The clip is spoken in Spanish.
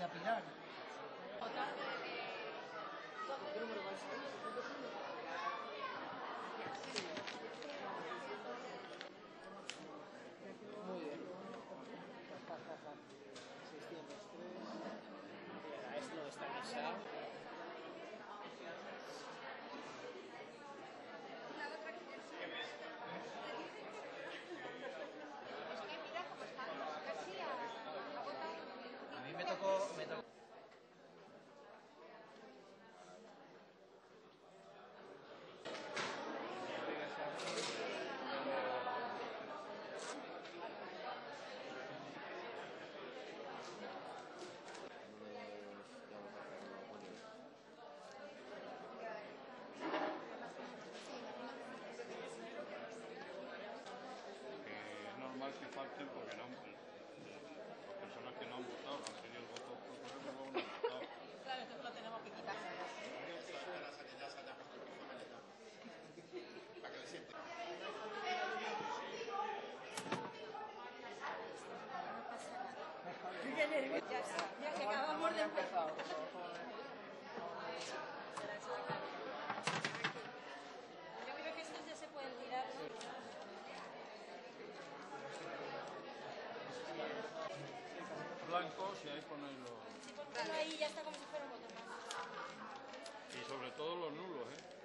María Pilar. Que es normal que falten porque no, las personas que no han votado, han tenido el voto no han votado. Claro, esto lo tenemos que quitar. Ya que Blancos y ahí ponéis los... Sí, porque ahí ya está como si fuera un voto más. Y sobre todo los nulos, ¿eh?